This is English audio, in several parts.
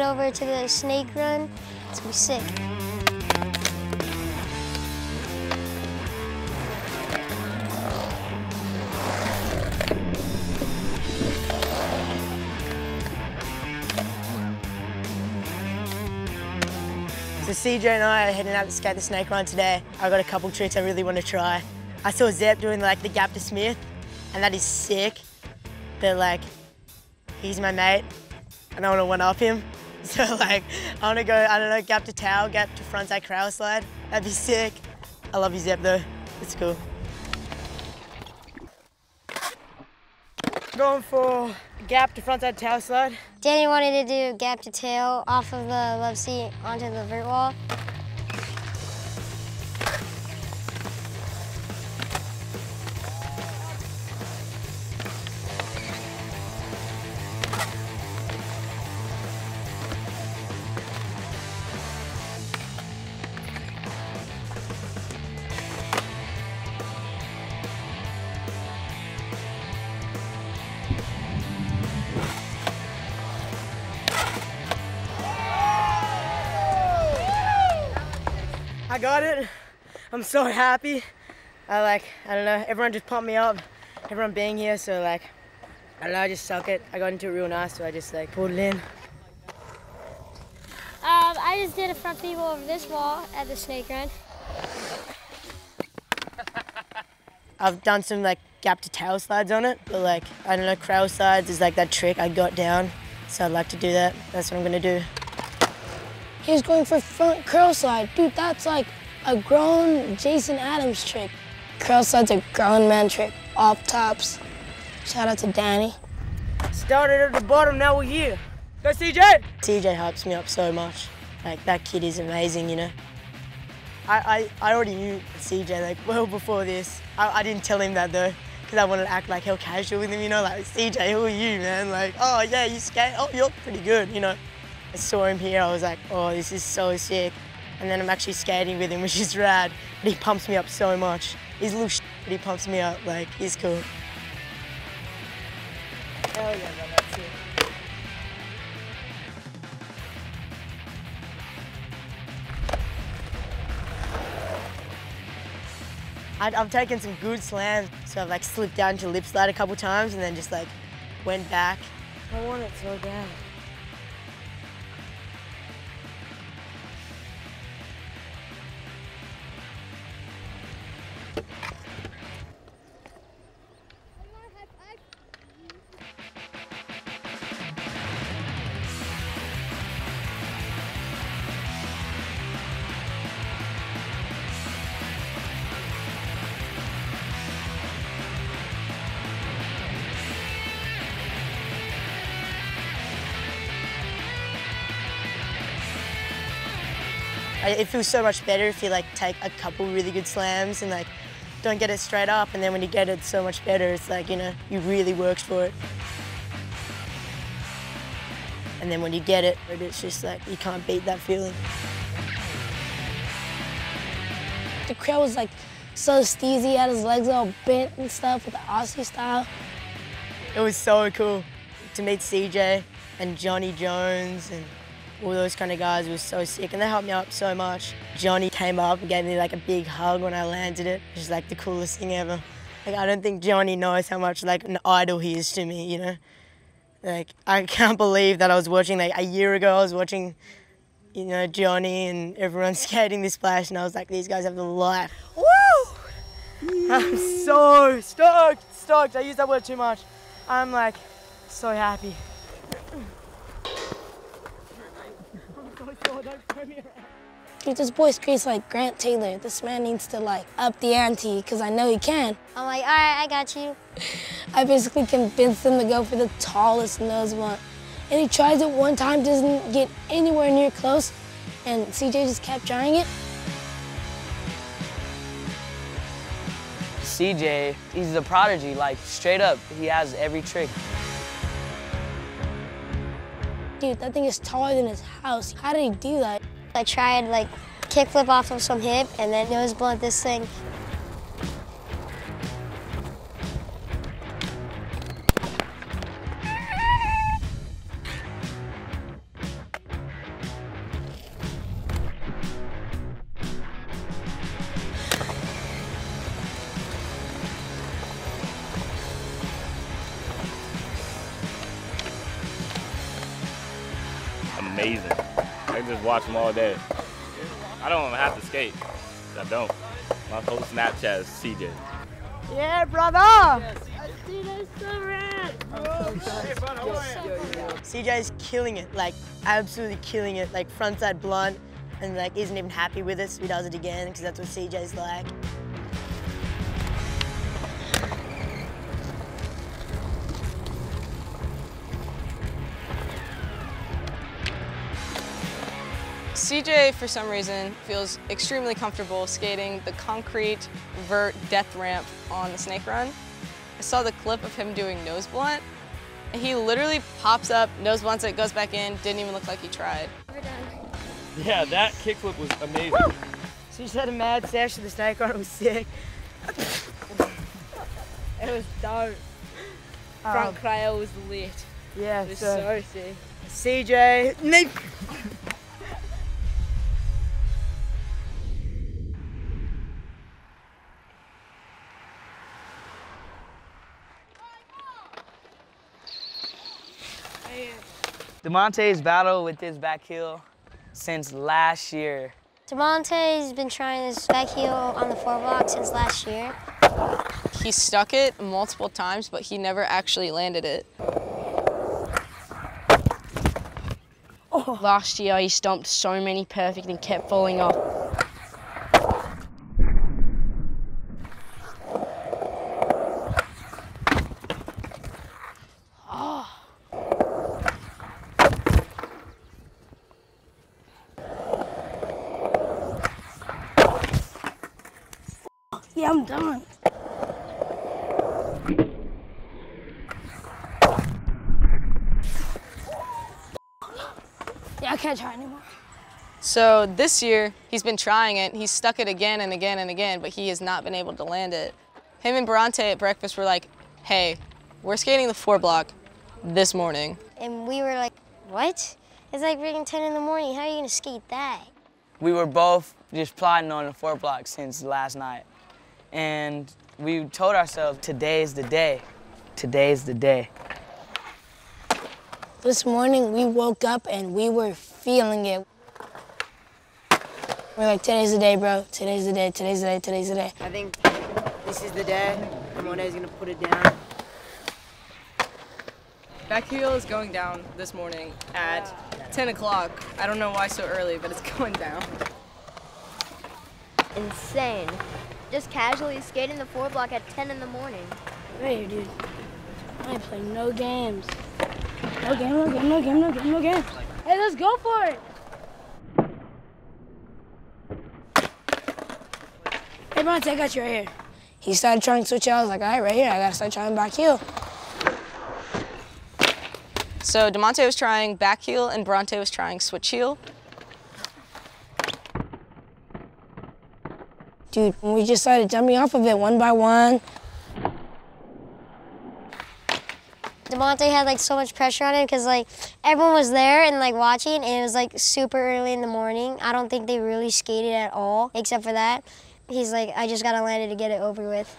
over to the snake run. It's gonna be sick. So CJ and I are heading out to skate the snake run today. I got a couple tricks I really want to try. I saw Zepp doing like the gap to Smith, and that is sick. But like, he's my mate, and I want to one up him. So like, I want to go, I don't know, gap to tail, gap to frontside crail slide. That'd be sick. I love you Zepp though. It's cool. Going for gap to frontside tail slide. Danny wanted to do gap to tail off of the love seat onto the vert wall. I got it. I'm so happy. I like, I don't know, everyone just pumped me up. Everyone being here, so like, I don't know, I just suck it. I got into it real nice, so I just like pulled it in. Um, I just did a front feeble over this wall at the snake run. I've done some like gap to tail slides on it, but like, I don't know, crail slides is like that trick I got down. So I'd like to do that. That's what I'm gonna do. He was going for front crail slide. Dude, that's like a grown Jason Adams trick. Crail slide's a grown man trick. Off tops. Shout out to Danny. Started at the bottom, now we're here. Go CJ! CJ hypes me up so much. Like that kid is amazing, you know. I, I, I already knew CJ like well before this. I, I didn't tell him that though, because I wanted to act like hell casual with him, you know, like CJ, who are you, man? Like, oh yeah, you skate. Oh, you're pretty good, you know. I saw him here, I was like, oh, this is so sick. And then I'm actually skating with him, which is rad. But he pumps me up so much. He's a little shit, but he pumps me up. Like, he's cool. Hell yeah, man, that's it. I, I've taken some good slams, so I've like slipped down to lip slide a couple times and then just like went back. I want it so bad. It feels so much better if you like take a couple really good slams and like don't get it straight up, and then when you get it, it's so much better. It's like you know you really worked for it, and then when you get it, it's just like you can't beat that feeling. The crowd was like so steezy, had his legs all bent and stuff with the Aussie style. It was so cool to meet CJ and Johnny Jones and all those kind of guys. were so sick and they helped me up so much. Johnny came up and gave me like a big hug when I landed it. It was like the coolest thing ever. Like I don't think Johnny knows how much like an idol he is to me, you know? Like I can't believe that I was watching like a year ago I was watching you know, Johnny and everyone skating this splash and I was like, these guys have the life. Woo! I'm so stoked, stoked. I use that word too much. I'm like so happy. Dude, this boy skates like Grant Taylor. This man needs to like up the ante, because I know he can. I'm like, all right, I got you. I basically convinced him to go for the tallest nose one. And he tries it one time, doesn't get anywhere near close, and CJ just kept trying it. CJ, he's a prodigy, like straight up. He has every trick. Dude, that thing is taller than his house. How did he do that? I tried like kickflip off of some hip and then nose blunt this thing. Amazing. I can just watch them all day. I don't even have to skate. I don't. My whole Snapchat is CJ. Yeah, brother! CJ's killing it, like absolutely killing it, like frontside blunt, and like isn't even happy with us. so he does it again because that's what CJ's like. CJ, for some reason, feels extremely comfortable skating the concrete vert death ramp on the snake run. I saw the clip of him doing nose blunt. and He literally pops up, nose blunts it, goes back in, didn't even look like he tried. Yeah, that kickflip was amazing. So you just had a mad sesh of the snake run, it was sick. It was dope. Front um, cryo was lit. Yeah, It was so, so sick. CJ, Damonte's battle with his back heel since last year. Damonte's been trying his back heel on the four block since last year. He stuck it multiple times, but he never actually landed it. Oh. Last year, he stomped so many perfect and kept falling off. Yeah, I can't try anymore. So this year, he's been trying it. He's stuck it again and again and again, but he has not been able to land it. Him and Berronte at breakfast were like, hey, we're skating the four block this morning. And we were like, what? It's like freaking 10 in the morning. How are you gonna skate that? We were both just plotting on the four block since last night. And we told ourselves, today's the day. Today's the day. This morning we woke up and we were feeling it. We're like, today's the day, bro. Today's the day. Today's the day. Today's the day. I think this is the day. Ramone's gonna put it down. Back heel is going down this morning at 10 o'clock. I don't know why so early, but it's going down. insane. Just casually skating the four block at 10 in the morning. Right here, dude. I ain't playing no games. No game, no game, no game, no game, no game. Hey, let's go for it. Hey, Berronte, I got you right here. He started trying to switch out. I was like, all right, right here. I gotta start trying back heel. So Damonte was trying back heel and Berronte was trying switch heel. Dude, we just started jumping off of it one by one. Damonte had like so much pressure on him because like everyone was there and like watching and it was like super early in the morning. I don't think they really skated at all except for that. He's like, I just gotta land it to get it over with.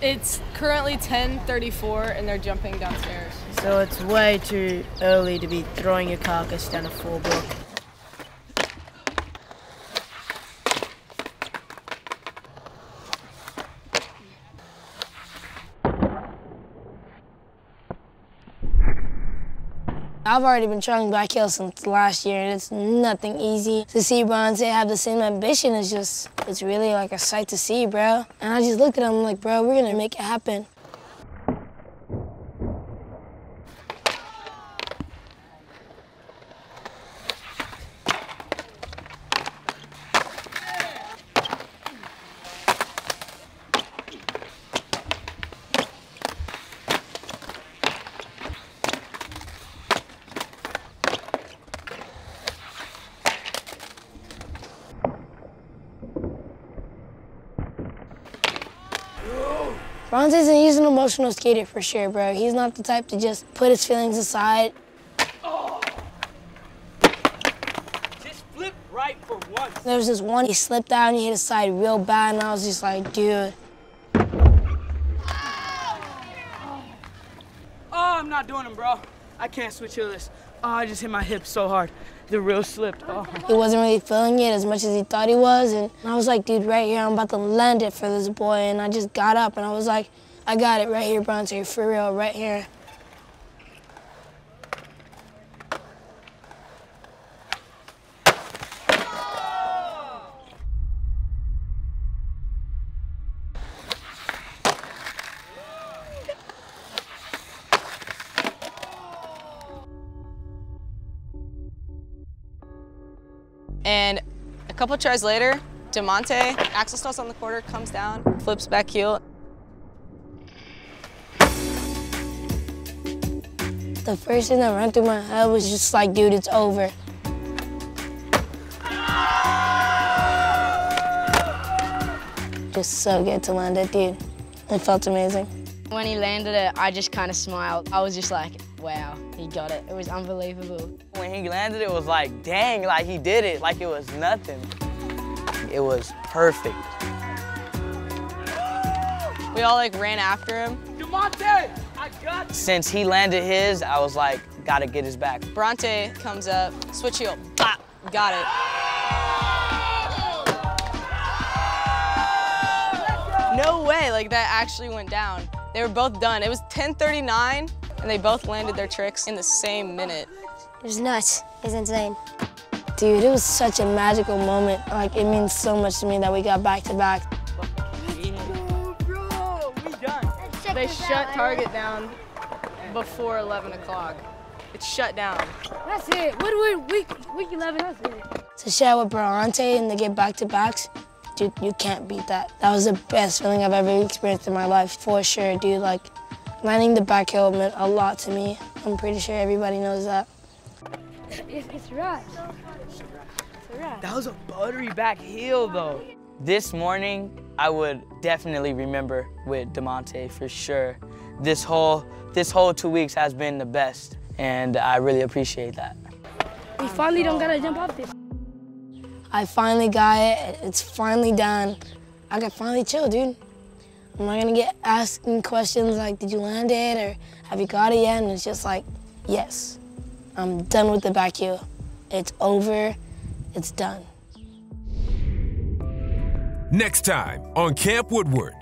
It's currently 10:34 and they're jumping downstairs. So it's way too early to be throwing your carcass down a four block. I've already been trying back heel since last year, and it's nothing easy. To see Bronze have the same ambition is just, it's really like a sight to see, bro. And I just looked at him like, bro, we're gonna make it happen. Bronze isn't, he's an emotional skater for sure, bro. He's not the type to just put his feelings aside. Just flip right for once. There was this one, he slipped out and he hit his side real bad, and I was just like, dude. Oh, I'm not doing them, bro. I can't switch heel this. Oh, I just hit my hip so hard. The reel slipped. Oh. He wasn't really feeling it as much as he thought he was. And I was like, dude, right here, I'm about to land it for this boy. And I just got up and I was like, I got it right here, Berronte, for real, right here. Couple tries later, Damonte, axle stalls on the quarter, comes down, flips back heel. The first thing that ran through my head was just like, dude, it's over. Just so good to land it, dude. It felt amazing. When he landed it, I just kind of smiled. I was just like, wow, he got it. It was unbelievable. When he landed, it was like, dang, like he did it, like it was nothing. It was perfect. We all like ran after him. Damonte, I got Since he landed his, I was like, gotta get his back. Berronte comes up, switch heel, bop, got it. No way, like that actually went down. They were both done. It was 10:39, and they both landed their tricks in the same minute. It was nuts. It's insane. Dude, it was such a magical moment. Like, it means so much to me that we got back to back. They shut Target down before 11 o'clock. It's shut down. That's it. What do we week week 11? That's it. To share with Berronte and to get back to backs, dude, you can't beat that. That was the best feeling I've ever experienced in my life, for sure, dude. Like, landing the back hill meant a lot to me. I'm pretty sure everybody knows that. It's, it's right. That was a buttery back heel, though. This morning, I would definitely remember with Damonte for sure. This whole this whole two weeks has been the best, and I really appreciate that. We finally don't gotta jump off this. I finally got it. It's finally done. I can finally chill, dude. I'm I gonna get asking questions like, did you land it or have you got it yet? And it's just like, yes, I'm done with the back. It's over. It's done. Next time on Camp Woodward.